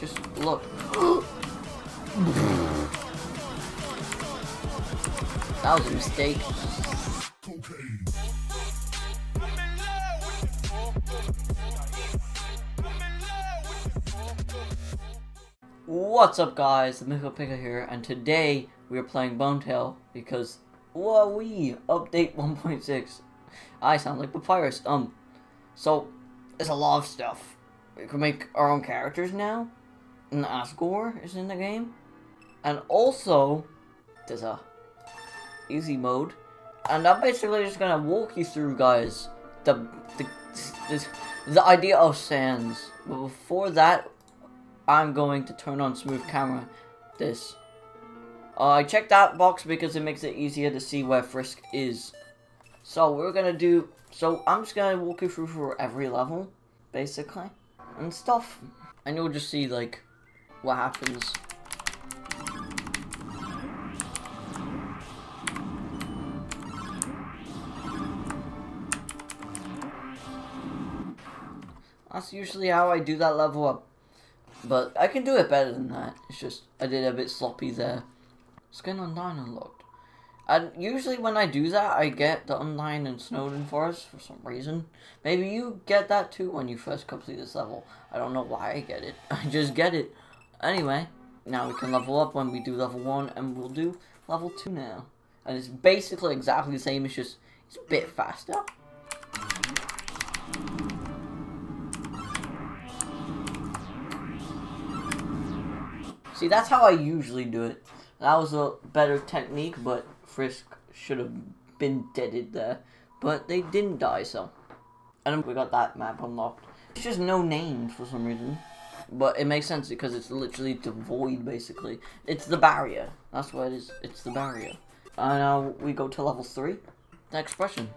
Just look. that was a mistake. What's up guys, the Mickle Pickle here, and today we are playing Bonetale because, whoa we update 1.6. I sound like Papyrus. Um, so, there's a lot of stuff. We can make our own characters now, and Asgore is in the game. And also, there's a easy mode. And I'm basically just gonna walk you through, guys, the, the, the, the idea of Sans. But before that, I'm going to turn on smooth camera this. Uh, I checked that box because it makes it easier to see where Frisk is. So we're gonna do, so I'm just gonna walk you through for every level, basically, and stuff. And you'll just see, like, what happens. That's usually how I do that level up. But I can do it better than that. It's just, I did a bit sloppy there. Skin Undying unlocked. And usually when I do that, I get the Undying and Snowdin Forest for some reason. Maybe you get that too when you first complete this level. I don't know why I get it. I just get it. Anyway, now we can level up when we do level 1, and we'll do level 2 now. And it's basically exactly the same, it's just, it's a bit faster. See, that's how I usually do it. That was a better technique, but Frisk should have been deaded there. But they didn't die, so. And we got that map unlocked. It's just no names for some reason. But it makes sense because it's literally devoid, basically. It's the barrier. That's what it is. It's the barrier. And now we go to level 3. The expression.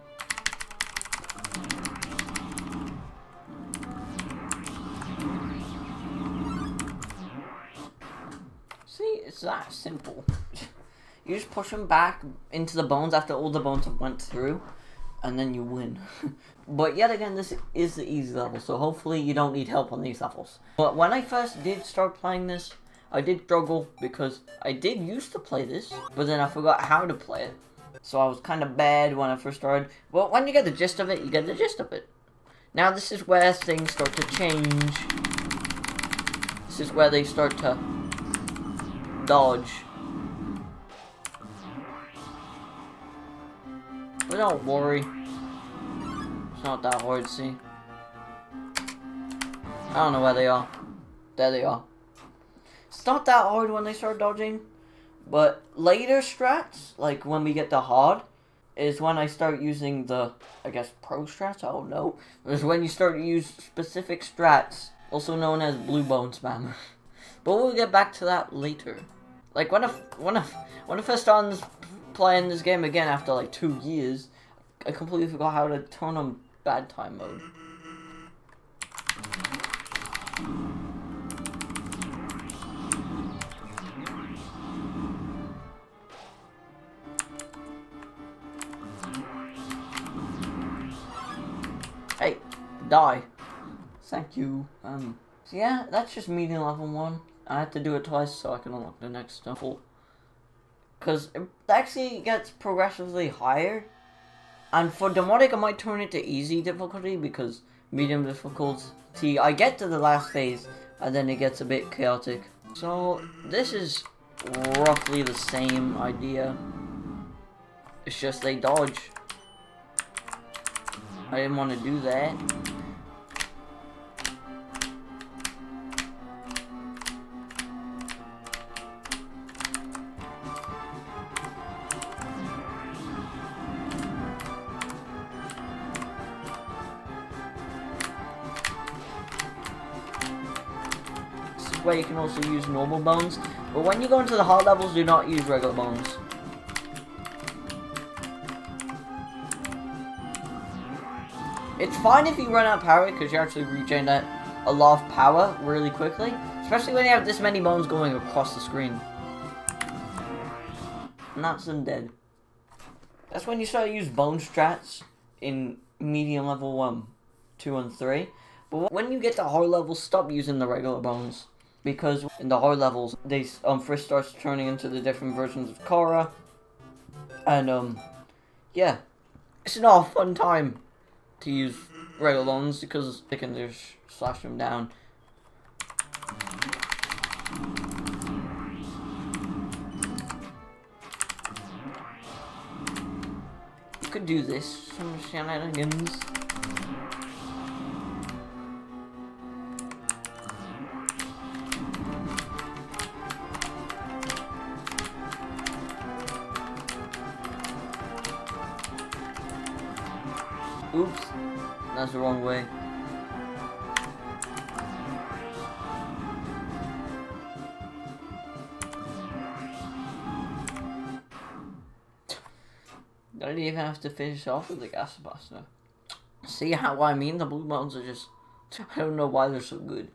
See, it's that simple. you just push them back into the bones after all the bones have went through, and then you win. but yet again, this is the easy level, so hopefully you don't need help on these levels. But when I first did start playing this, I did struggle because I did used to play this, but then I forgot how to play it. So I was kind of bad when I first started. But when you get the gist of it, you get the gist of it. Now this is where things start to change. This is where they start to dodge. But don't worry. It's not that hard, see? I don't know where they are. There they are. It's not that hard when they start dodging. But later strats, like when we get the hard, is when I start using the, I guess, pro strats, I don't know. Is when you start to use specific strats, also known as blue bone spammer. but we'll get back to that later. Like when I when I when I first started playing this game again after like two years, I completely forgot how to turn on bad time mode. Hey, die. Thank you. Um, so yeah, that's just medium level one. I had to do it twice so I can unlock the next level. Because it actually gets progressively higher. And for Demonic, I might turn it to easy difficulty because medium difficulty, I get to the last phase and then it gets a bit chaotic. So this is roughly the same idea. It's just they dodge. I didn't want to do that. You can also use normal bones. But when you go into the hard levels, do not use regular bones. It's fine if you run out of power, because you actually regain that a lot of power really quickly. Especially when you have this many bones going across the screen. And that's undead. That's when you start to use bone strats in medium level 1, 2, and 3. But when you get to hard level, stop using the regular bones. Because in the hard levels, they um Frisk starts turning into the different versions of Chara, and um, yeah, it's not a fun time to use regular ones because they can just slash them down. You could do this, some shenanigans. Have to finish off with the Gaster Blaster. See how I mean? The blue bones are just... I don't know why they're so good.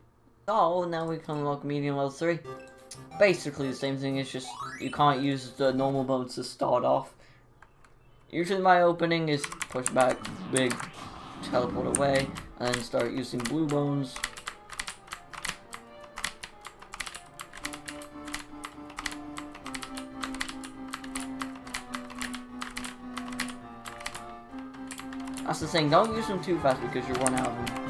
Oh, now we can unlock medium level 3. Basically the same thing, it's just you can't use the normal modes to start off. Usually my opening is push back, big, teleport away, and start using blue bones. That's the thing, don't use them too fast because you're run out of them.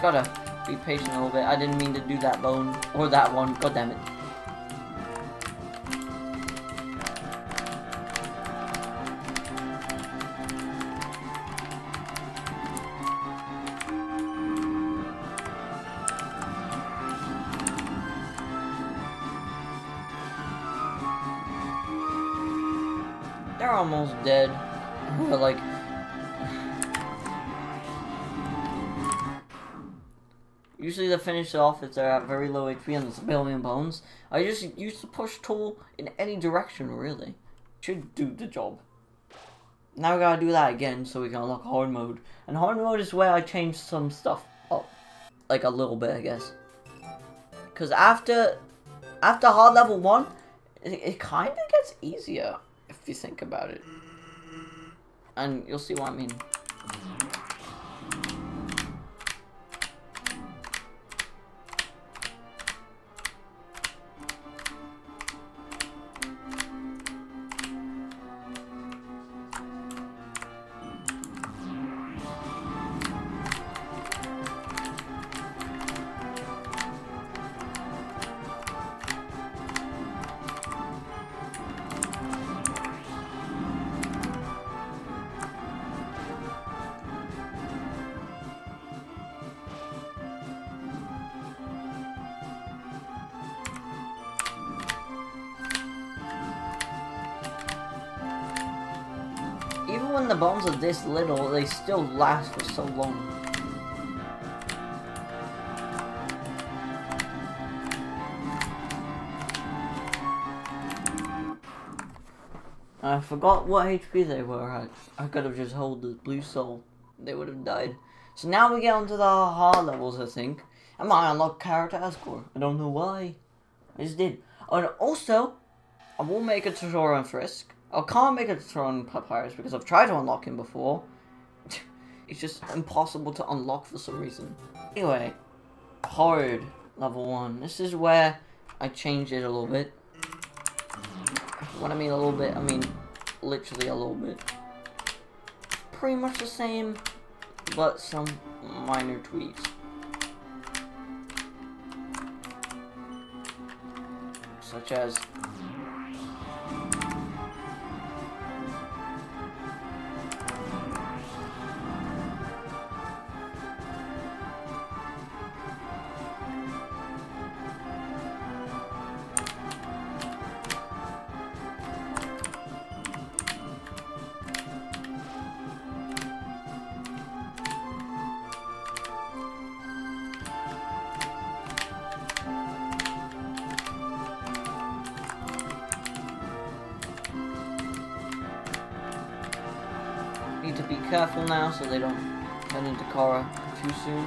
gotta be patient a little bit. I didn't mean to do that bone. Or that one. God damn it. They're almost dead. But like, Usually to finish it off if they're at very low HP and it's a billion bones. I just use the push tool in any direction, really. Should do the job. Now we gotta do that again so we can unlock hard mode. And hard mode is where I change some stuff up. Like a little bit, I guess. Because after, after hard level 1, it, it kind of gets easier, you think about it. And you'll see what I mean. The bones are this little, they still last for so long. I forgot what HP they were at. I could have just held the blue soul. They would have died. So now we get onto the hard levels, I think. I might unlock character Asgore. I don't know why. I just did. And also, I will make a tutorial on Frisk. I can't make a on Papyrus because I've tried to unlock him before. it's just impossible to unlock for some reason. Anyway, hard level 1. This is where I changed it a little bit. When I mean a little bit, I mean literally a little bit. Pretty much the same, but some minor tweaks. Such as careful now so they don't turn into Chara too soon.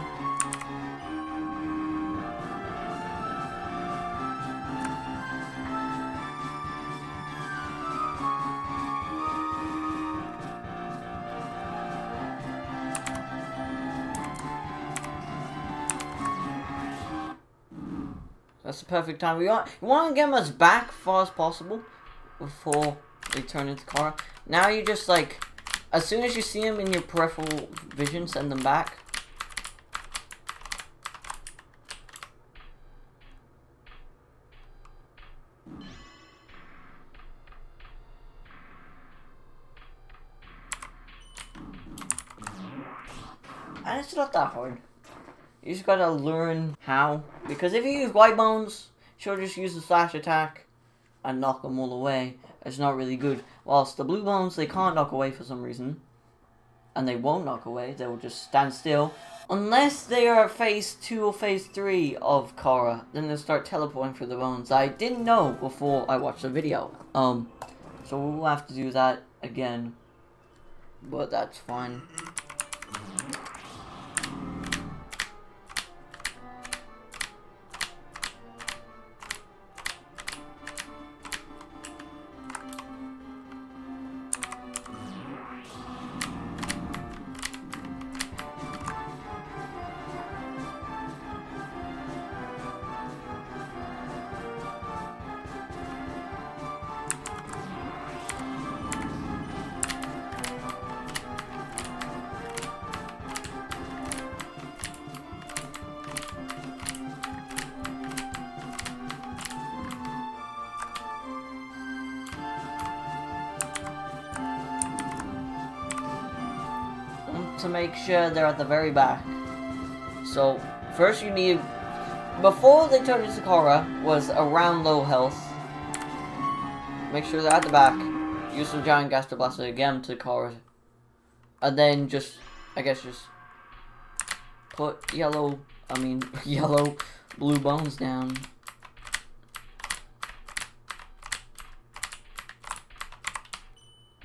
That's the perfect time. We want you want to get them as back far as possible before they turn into Chara. Now you just like, as soon as you see them in your peripheral vision, send them back. And it's not that hard. You just gotta learn how. Because if you use white bones, she'll just use the slash attack and knock them all away. It's not really good. Whilst the blue bones, they can't knock away for some reason. And they won't knock away, they will just stand still. Unless they are at phase 2 or phase 3 of Chara, then they'll start teleporting through the bones. I didn't know before I watched the video. Um, so we'll have to do that again. But that's fine. To make sure they're at the very back. So, first you need... Before they turn into Chara, was around low health. Make sure they're at the back. Use the Giant Gaster Blaster again to Chara. And then just, I guess just... Put yellow, I mean, yellow, blue bones down.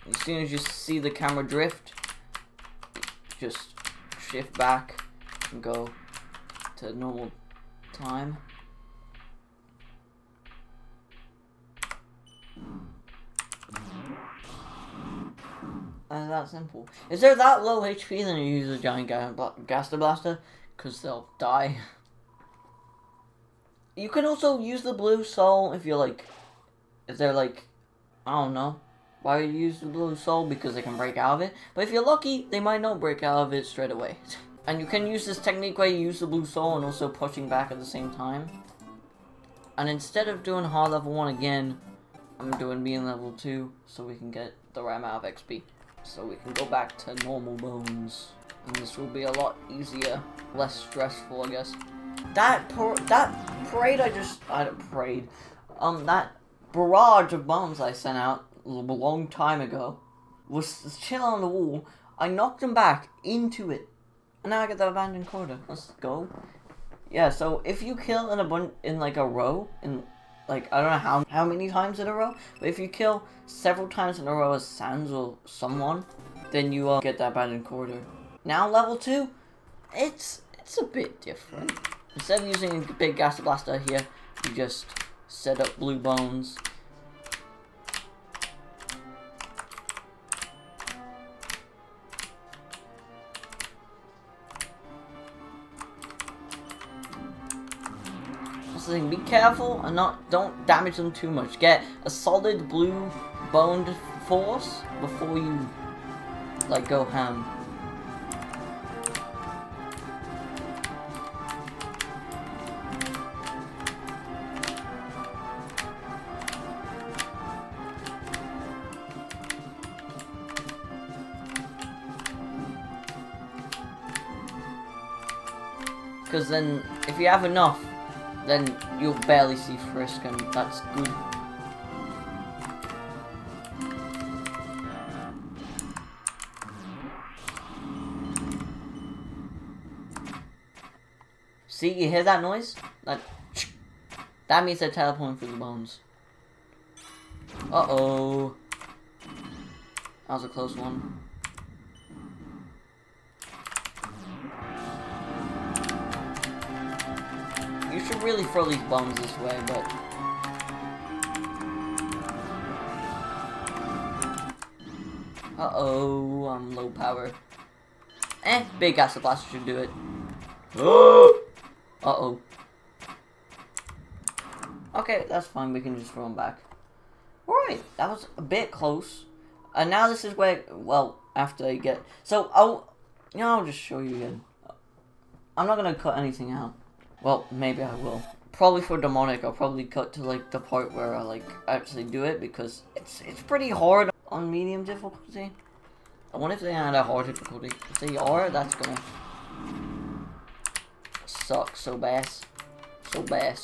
As soon as you see the camera drift, just shift back and go to normal time. And that simple. Is there that low HP then you use a giant ga Gaster Blaster? Because they'll die. You can also use the blue soul if you're like, if they're like, I don't know, why you use the blue soul? Because they can break out of it. But if you're lucky, they might not break out of it straight away. and you can use this technique where you use the blue soul and also pushing back at the same time. And instead of doing hard level 1 again, I'm doing being level 2 so we can get the right amount of XP. So we can go back to normal bones. And this will be a lot easier, less stressful, I guess. That that parade I just I parade, um that barrage of bombs I sent out a long time ago was chilling on the wall. I knocked him back into it. And now I get the abandoned quarter. Let's go. Yeah, so if you kill in a bun in like a row, in like I don't know how how many times in a row, but if you kill several times in a row as Sans or someone, then you uh, get that abandoned quarter. Now level two, it's it's a bit different. Instead of using a big Gaster Blaster here, you just set up blue bones Be careful and not don't damage them too much. Get a solid blue boned force before you like go ham. Because then, if you have enough, then you'll barely see Frisk, and that's good. See, you hear that noise? That, that means they're teleporting through the bones. Uh-oh. That was a close one. Throw these bombs this way, but... Uh-oh, I'm low power. Eh, big Gaster Blaster should do it. Uh-oh. Okay, that's fine. We can just throw them back. Alright, that was a bit close. And now this is where, well, after I get... So, I'll, you know, I'll just show you again. I'm not going to cut anything out. Well, maybe I will. Probably for demonic, I'll probably cut to, like, the part where I, like, actually do it, because it's, it's pretty hard on medium difficulty. I wonder if they had a hard difficulty. If they are, that's gonna suck so bad. So bad.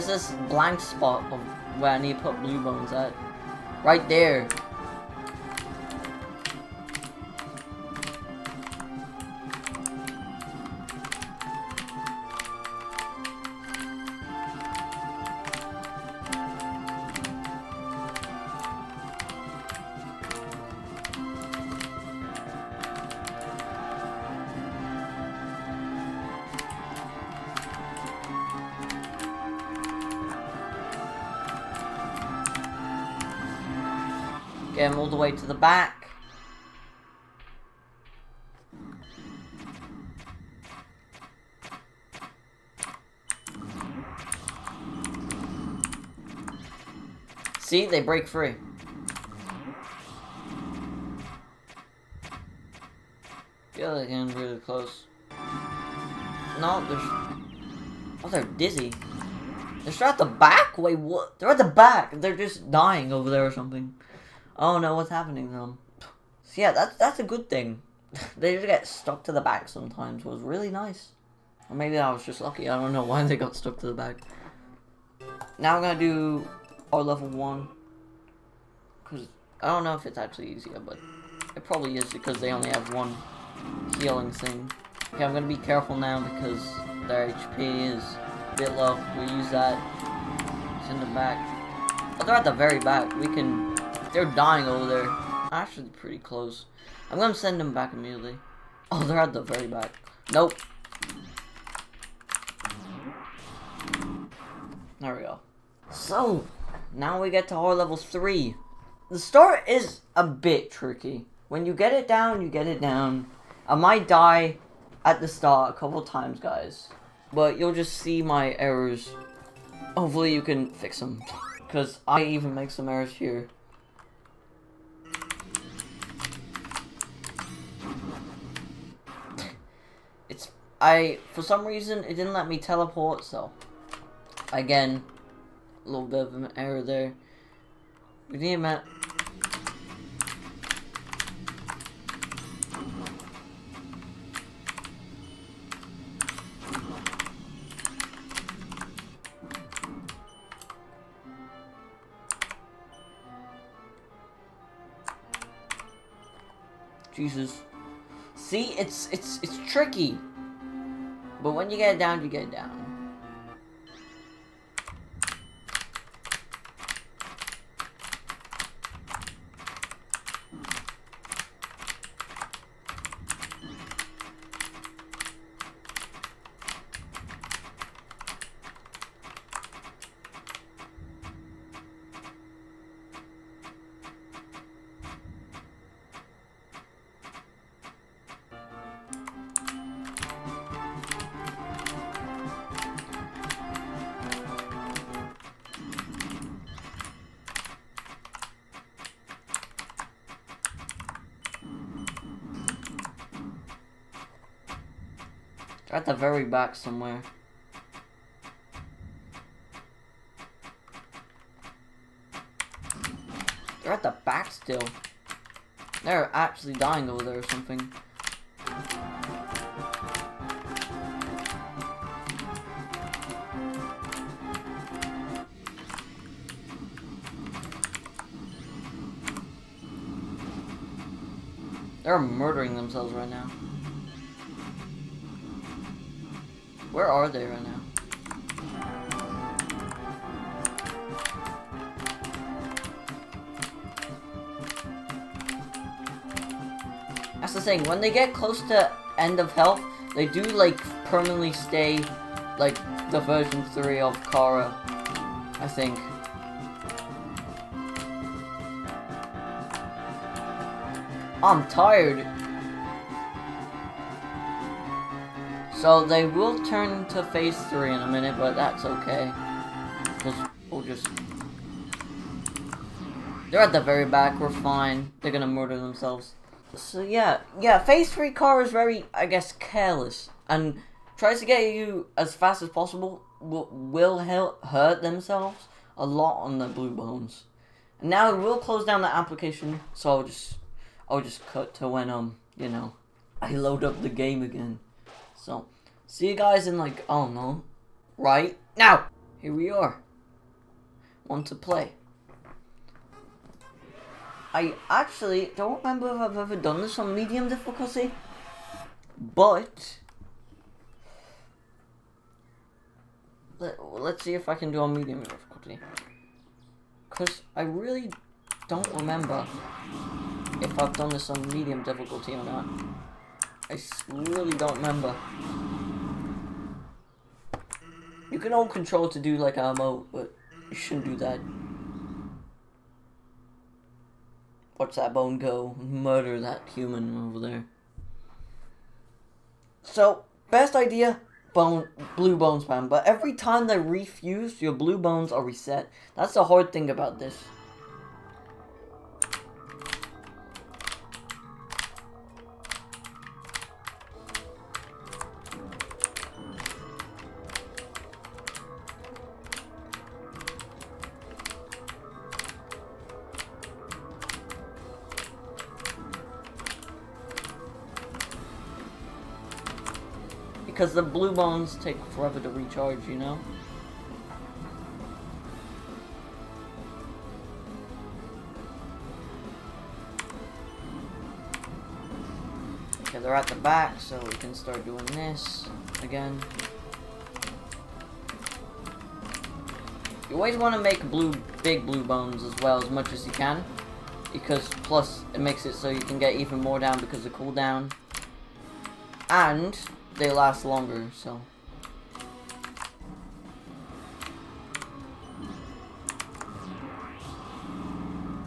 There's this blank spot of where I need to put blue bones at. Right there. Get him all the way to the back. See, they break free. Feel like getting really close. No, there's. Oh, they're dizzy. They're at the back? Wait, what? They're at the back. They're just dying over there or something. Oh no, what's happening them? So yeah, that's that's a good thing. they just get stuck to the back sometimes. Was really nice. Or maybe I was just lucky. I don't know why they got stuck to the back. Now I'm gonna do our level one. Cause I don't know if it's actually easier, but it probably is because they only have one healing thing. Okay, I'm gonna be careful now because their HP is a bit low. We use that. Send them back. But they're at the very back. We can they're dying over there. Actually, pretty close. I'm gonna send them back immediately. Oh, they're at the very back. Nope. There we go. So, now we get to our level 3. The start is a bit tricky. When you get it down, you get it down. I might die at the start a couple times, guys. But you'll just see my errors. Hopefully you can fix them. Because I even make some errors here. I, for some reason, it didn't let me teleport, so, again, a little bit of an error there. We need a map. Jesus. See, it's it's it's tricky. But when you get it down, you get it down. At the very back somewhere. They're at the back still. They're actually dying over there or something. They're murdering themselves right now. Where are they right now? That's the thing, when they get close to end of health, they do like permanently stay like the version 3 of Chara, I think. I'm tired. So they will turn to phase 3 in a minute, but that's okay. Because we'll just... They're at the very back, we're fine. They're gonna murder themselves. So yeah, yeah, phase 3 car is very, I guess, careless. And tries to get you as fast as possible, will, will hurt themselves a lot on the blue bones. And now it will close down the application, so I'll just I'll just cut to when, um, you know, I load up the game again. So, see you guys in like, I don't know, right now. Here we are. Want to play. I actually don't remember if I've ever done this on medium difficulty, but let, let's see if I can do on medium difficulty. Because I really don't remember if I've done this on medium difficulty or not. I really don't remember. You can hold control to do like a emote, but you shouldn't do that. Watch that bone go. Murder that human over there. So, best idea, bone blue bone spam. But every time they refuse, your blue bones are reset. That's the hard thing about this. Because the blue bones take forever to recharge, you know? Okay, they're at the back, so we can start doing this again. You always want to make blue, big blue bones as well as much as you can. Because, plus, it makes it so you can get even more down because of cooldown. And, they last longer, so.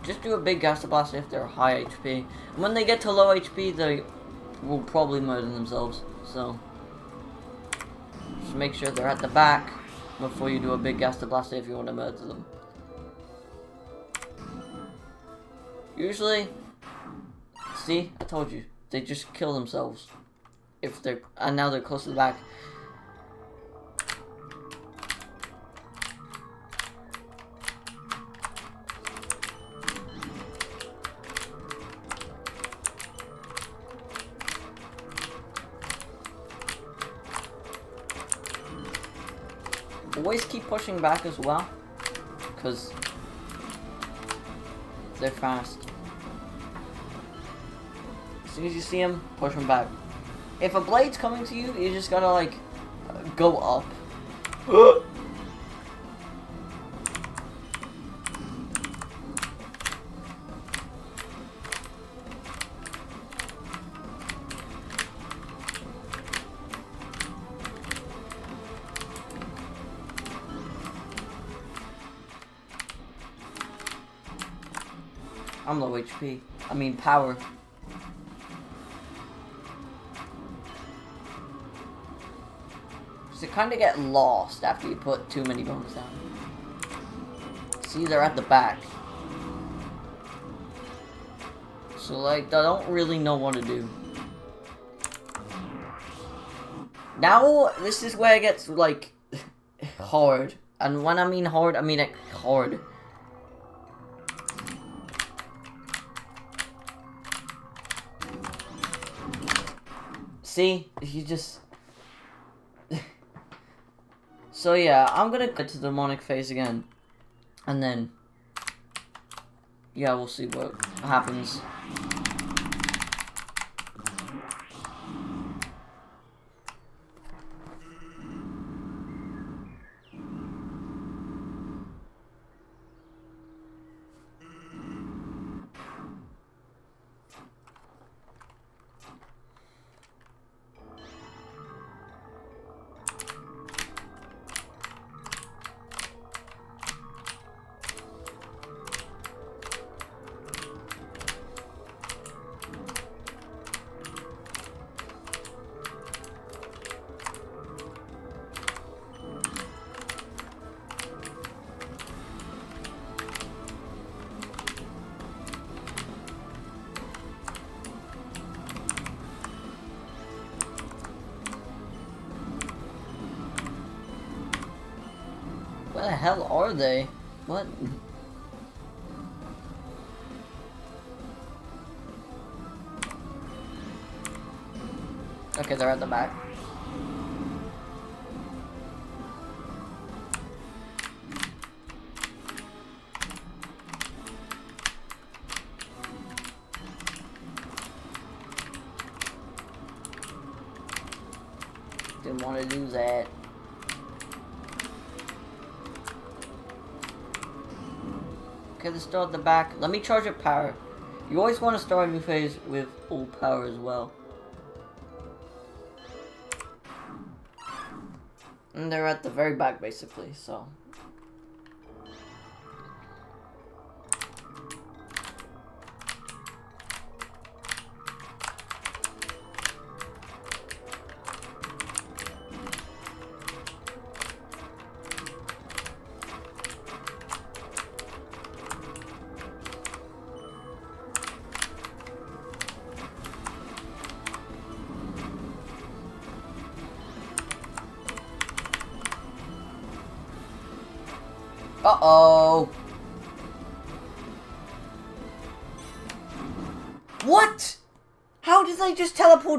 Just do a big gas blast if they're high HP. When they get to low HP, they will probably murder themselves, so. Just make sure they're at the back before you do a big gas blast if you want to murder them. Usually, see, I told you, they just kill themselves if they're and now they're close to the back. Always keep pushing back as well, because they're fast. As soon as you see them, push them back. If a blade's coming to you, you just gotta, like, go up. I'm low HP. I mean power. Kind of get lost after you put too many bones down. See, they're at the back. So, like, I don't really know what to do. Now, this is where it gets, like, hard. And when I mean hard, I mean like, hard. See? You just... So yeah, I'm gonna get to the demonic phase again. And then... Yeah, we'll see what happens. The hell are they? What? Okay, they're at the back. Didn't want to do that. Okay, start at the back. Let me charge up power. You always want to start a new phase with full power as well. And they're at the very back, basically, so...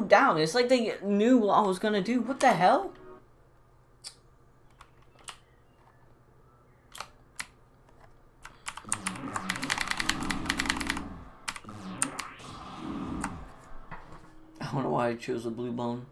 down? It's like they knew what I was gonna do. What the hell? I don't know why I chose a blue bone.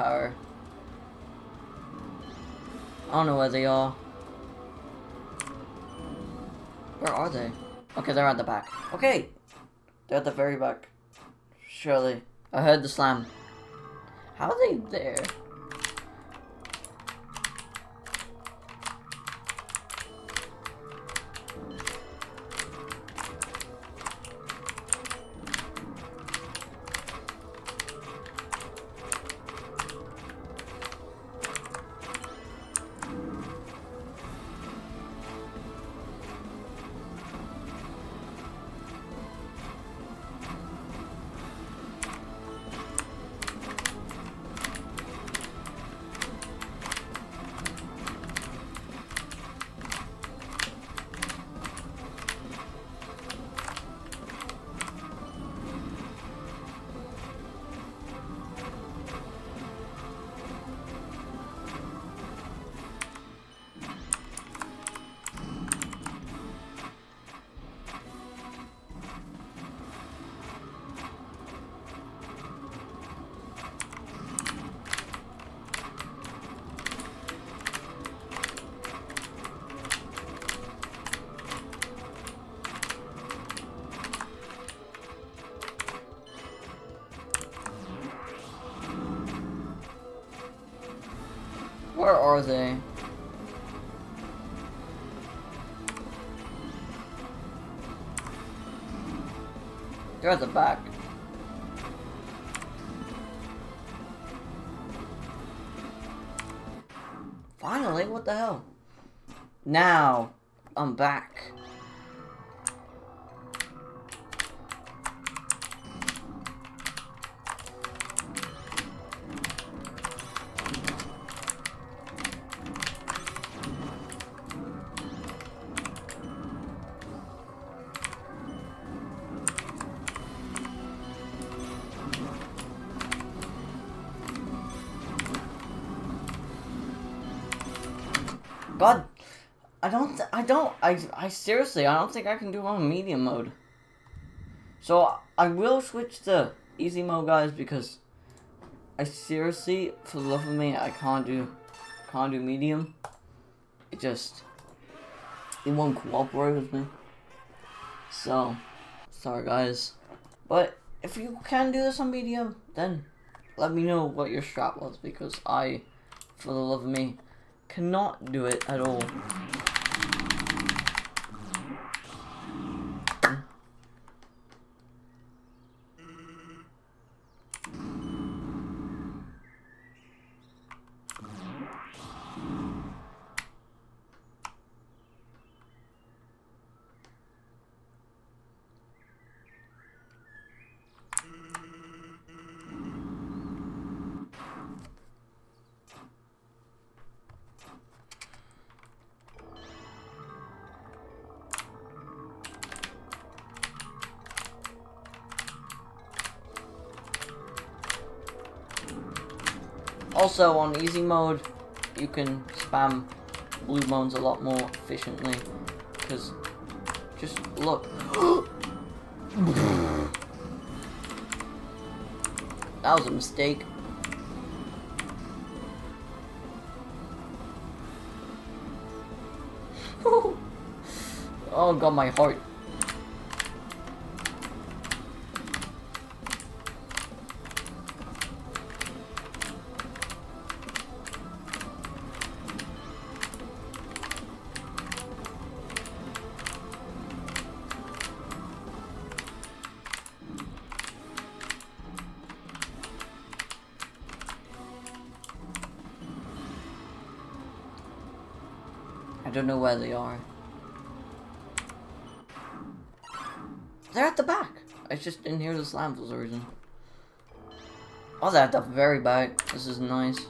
Power. I don't know where they are. Where are they? Okay, they're at the back. Okay! They're at the very back. Surely. I heard the slam. How are they there? Are they? They're at the back. Finally, what the hell? Now, I'm back. God, I don't, I don't, I, I seriously, I don't think I can do on medium mode. So I will switch to easy mode, guys, because I seriously, for the love of me, I can't do, can't do medium. It just, it won't cooperate with me. So, sorry guys. But if you can do this on medium, then let me know what your strat was because I, for the love of me, cannot do it at all. Also, on easy mode, you can spam blue bones a lot more efficiently. Because, just look. that was a mistake. oh god, my heart. Where they are. They're at the back. I just didn't hear the slam for some reason. Oh, they're at the very back. This is nice.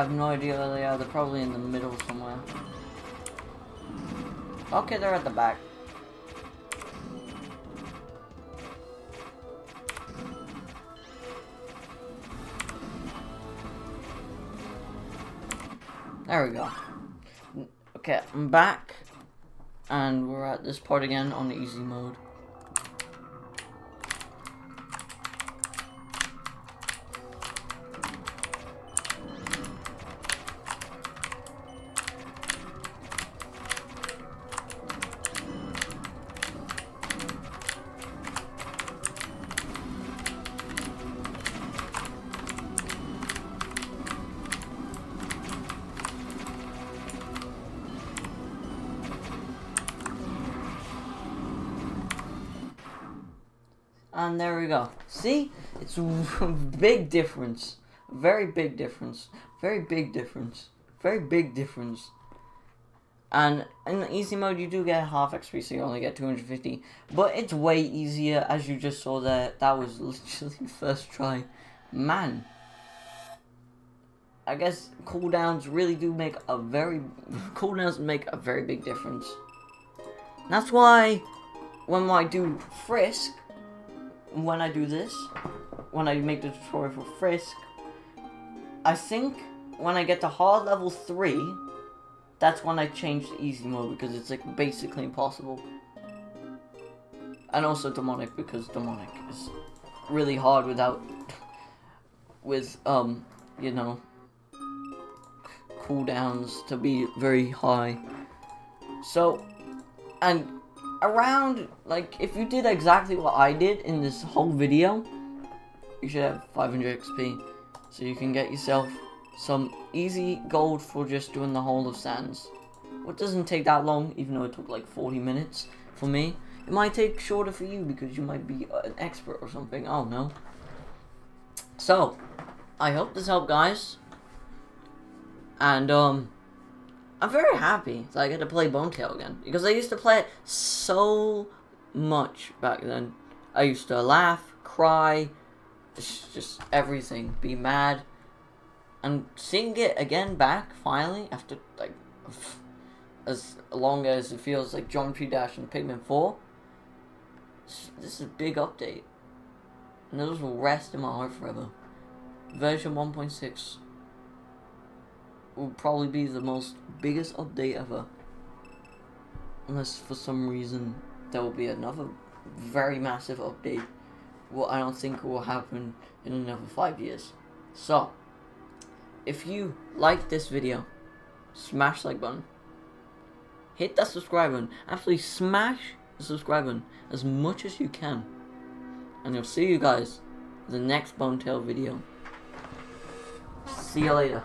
Have no idea where they are. They're probably in the middle somewhere. Okay, they're at the back. There we go. Okay, I'm back. And we're at this part again on easy mode. It's a big difference. Very big difference. Very big difference. Very big difference. And in easy mode, you do get half XP, so you only get 250. But it's way easier, as you just saw there. That was literally first try. Man. I guess cooldowns really do make a very... cooldowns make a very big difference. That's why when I do Frisk, when I do this, when I make the tutorial for Frisk, I think when I get to hard level 3, that's when I change to easy mode because it's like basically impossible. And also demonic because demonic is really hard without with um you know cooldowns to be very high. So, and around, like, if you did exactly what I did in this whole video, you should have 500 XP. So you can get yourself some easy gold for just doing the whole of Sans. What doesn't take that long, even though it took like 40 minutes for me. It might take shorter for you because you might be an expert or something. I don't know. So, I hope this helped, guys. And, um, I'm very happy that I get to play Bonetale again. Because I used to play it so much back then. I used to laugh, cry, just, everything. Be mad. And seeing it again back, finally, after, like, as long as it feels like Geometry Dash and Pikmin 4, this is a big update. And those will rest in my heart forever. Version 1.6 will probably be the most biggest update ever. Unless for some reason there will be another very massive update. What I don't think will happen in another five years. So, if you like this video, smash like button. Hit that subscribe button. Actually, smash the subscribe button as much as you can. And I'll see you guys in the next Bonetale video. See you later.